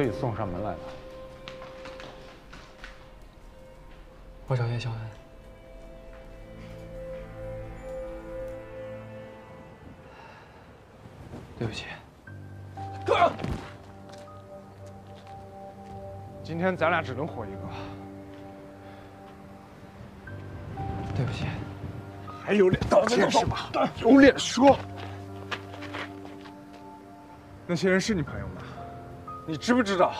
所以送上门来的。我找叶小恩。对不起。哥，今天咱俩只能活一个。对不起。还有脸道歉是吧？有脸说。那些人是你朋友吗？你知不知道，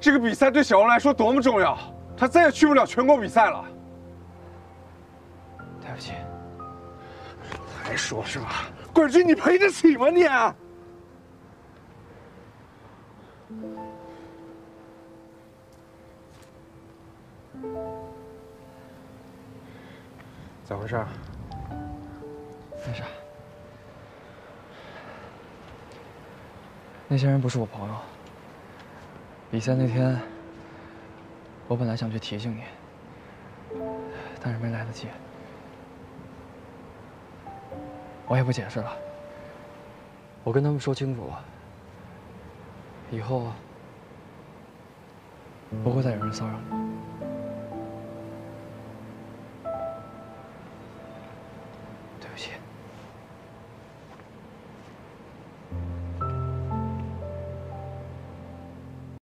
这个比赛对小欧来说多么重要？他再也去不了全国比赛了。对不起。还说是吧？冠军你赔得起吗你？咋回事？没啥。那些人不是我朋友。比赛那天，我本来想去提醒你，但是没来得及。我也不解释了。我跟他们说清楚了，以后不会再有人骚扰你。对不起。